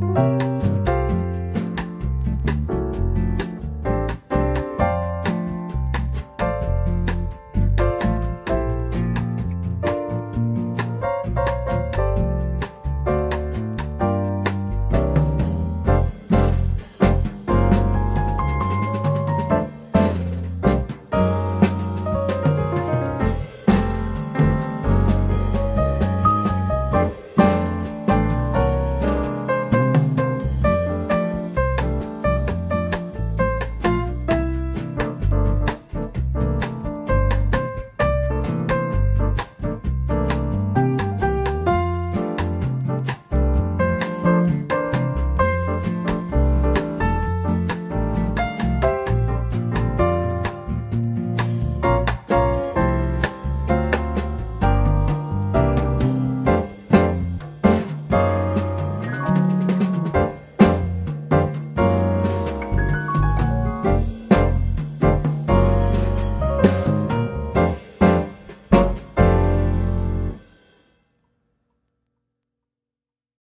Bye.